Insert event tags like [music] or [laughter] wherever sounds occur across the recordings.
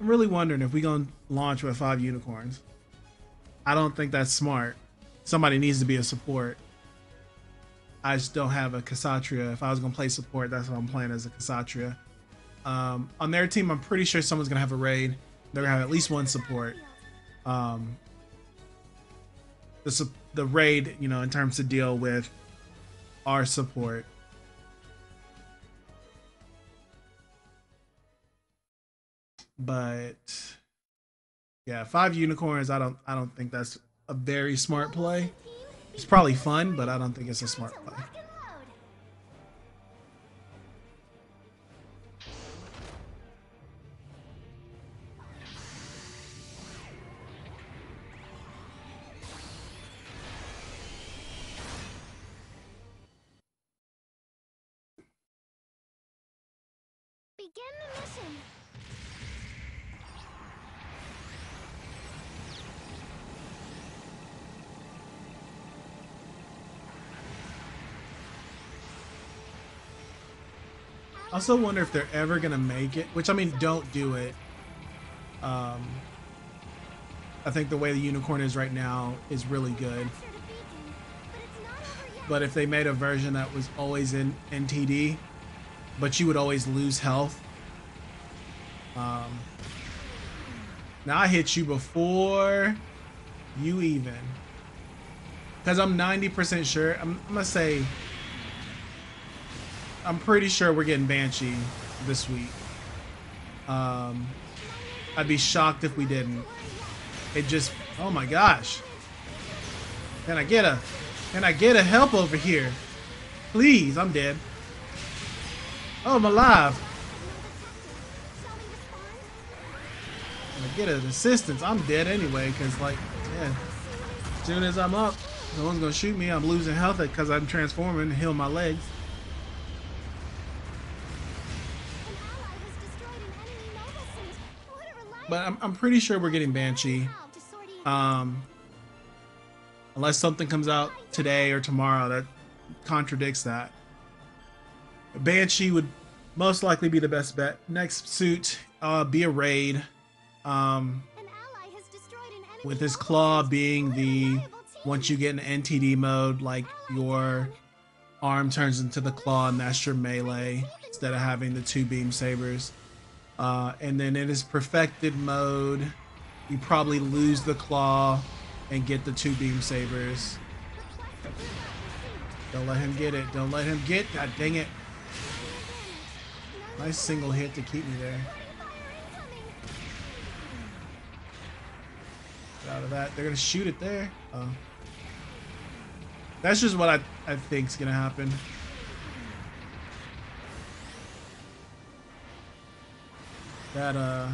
I'm really wondering if we're gonna launch with five unicorns. I don't think that's smart. Somebody needs to be a support. I just don't have a Kshatriya. If I was gonna play support, that's what I'm playing as a Kshatriya. Um, on their team, I'm pretty sure someone's gonna have a raid. They're gonna have at least one support. Um, the the raid, you know, in terms to deal with our support. But yeah, five unicorns. I don't. I don't think that's a very smart play. It's probably fun, but I don't think it's a smart play. Begin the mission. I also wonder if they're ever gonna make it. Which I mean, don't do it. Um, I think the way the unicorn is right now is really good. But if they made a version that was always in NTD, but you would always lose health. Um, now I hit you before you even. Because I'm 90% sure. I'm, I'm going to say. I'm pretty sure we're getting Banshee this week. Um, I'd be shocked if we didn't. It just. Oh my gosh. Can I get a. Can I get a help over here? Please, I'm dead. Oh, I'm alive. Can I get an assistance? I'm dead anyway, because, like, yeah. As soon as I'm up, no one's gonna shoot me. I'm losing health because I'm transforming to heal my legs. But I'm, I'm pretty sure we're getting Banshee. Um, unless something comes out today or tomorrow that contradicts that. Banshee would most likely be the best bet. Next suit, uh, be a raid. Um, An an with his claw being the once you get in NTD mode, like your arm turns into the claw and that's your melee instead of having the two beam sabers. Uh, and then in his perfected mode, you probably lose the claw and get the two beam sabers. Don't let him get it. Don't let him get. God dang it! Nice single hit to keep me there. Get out of that. They're gonna shoot it there. Oh. That's just what I I think's gonna happen. That uh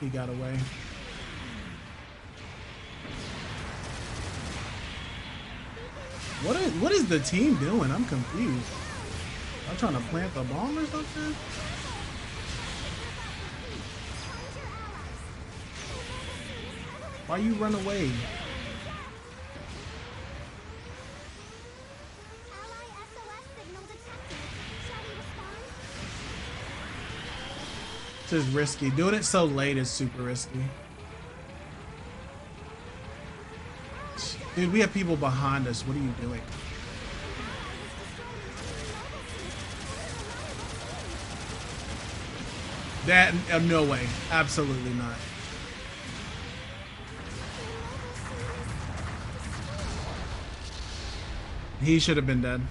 he got away. What is what is the team doing? I'm confused. I'm trying to plant the bomb or something? Why you run away? Is risky. Doing it so late is super risky. Dude, we have people behind us. What are you doing? That uh, no way. Absolutely not. He should have been dead.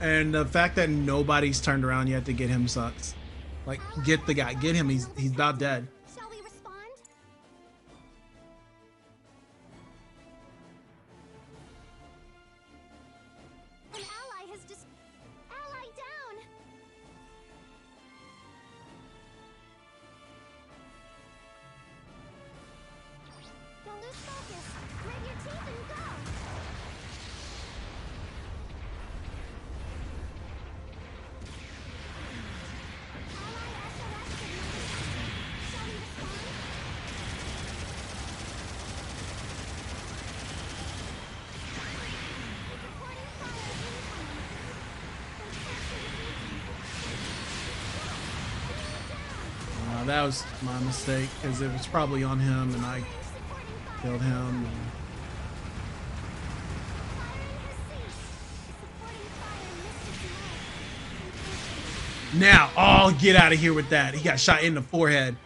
And the fact that nobody's turned around yet to get him sucks. Like, get the guy, get him. He's he's about dead. That was my mistake because it was probably on him and I killed him. Now, oh, get out of here with that. He got shot in the forehead.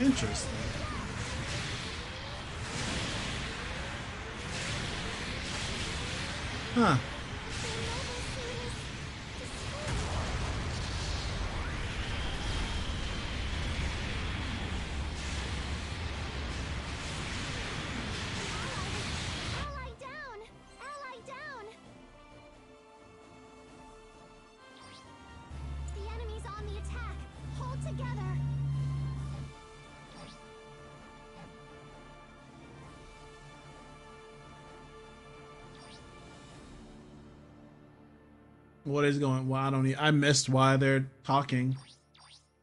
Interesting. Huh. What is going? Well, I don't. e- I missed why they're talking.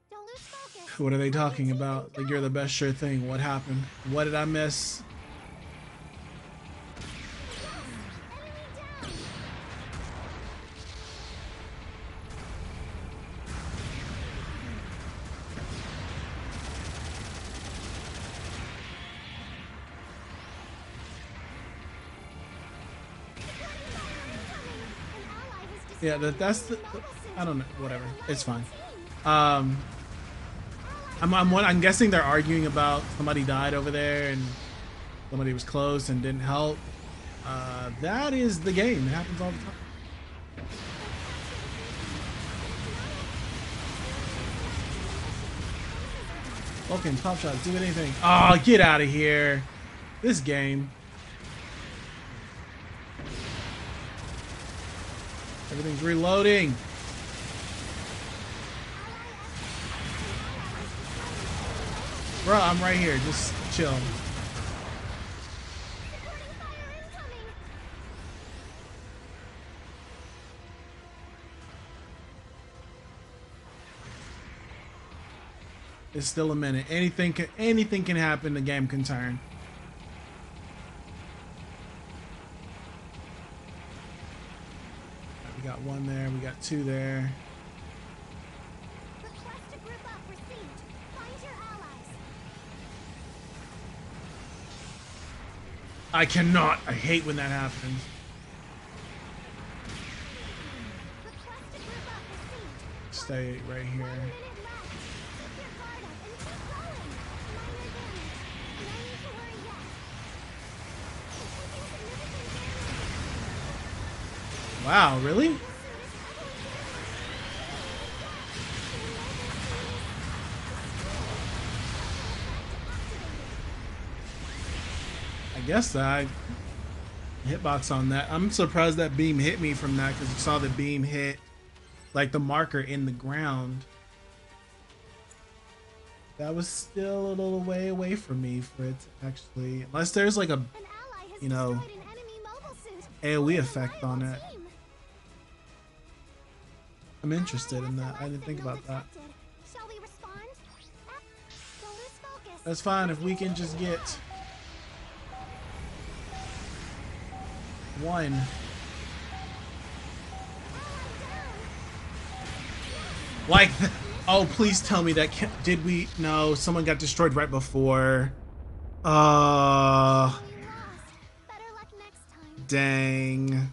Don't lose focus. What are they talking about? Like you're the best sure thing. What happened? What did I miss? Yeah, that that's the. I don't know. Whatever. It's fine. Um, I'm I'm I'm guessing they're arguing about somebody died over there and somebody was close and didn't help. Uh, that is the game. It happens all the time. Vulcan, pop shots, do anything. Oh, get out of here. This game. Everything's reloading. Bro, I'm right here. Just chill. It's still a minute. Anything can anything can happen. The game can turn. We got one there. We got two there. Request to group up received. Find your allies. I cannot. I hate when that happens. Request to group up received. Stay right here. Wow, really? I guess I hitbox on that. I'm surprised that beam hit me from that because you saw the beam hit like the marker in the ground. That was still a little way away from me for it to actually, unless there's like a An ally has You know, destroyed an enemy mobile suit. AoE effect on it. I'm interested in that. I didn't think about that. Shall we respond? Don't lose focus. That's fine if we can just get one. Like, [laughs] oh, please tell me that. Did we? No, someone got destroyed right before. Uh, Lost. Better luck next time. dang.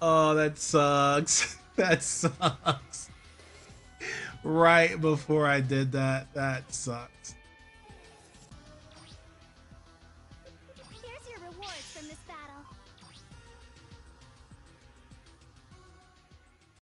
Oh, that sucks. [laughs] that sucks. Right before I did that, that sucks.